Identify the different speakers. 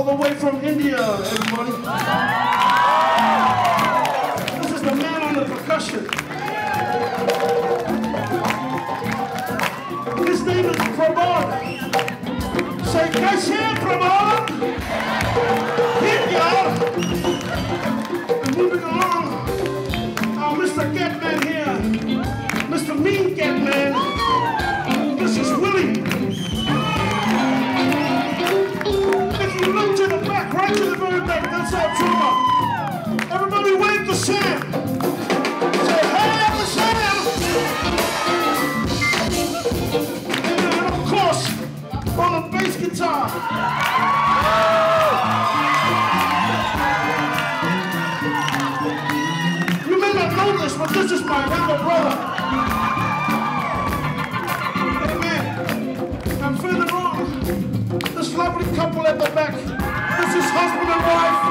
Speaker 1: all the way from India, everybody. This is the man on the percussion. His name is Prabhat. Say, Kaise Prabhat? Hit y'all. Moving along, our Mr. Catman back, that's our drummer. Everybody wave the Sam. Say, hey, Uncle Sam. And of course, on the bass guitar. You may not know this, but this is my younger brother. Lovely couple at the back. Husband and wife.